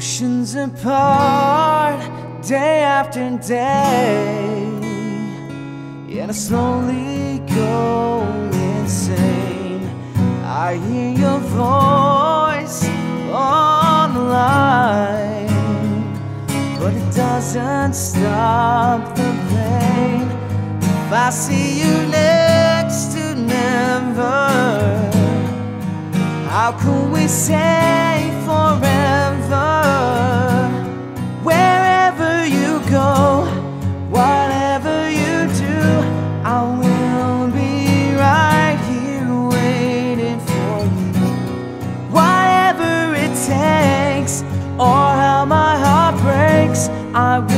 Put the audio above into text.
Oceans apart, day after day, and I slowly go insane. I hear your voice on the line, but it doesn't stop the pain. If I see you next to never, how can we say Takes, or how my heart breaks, I.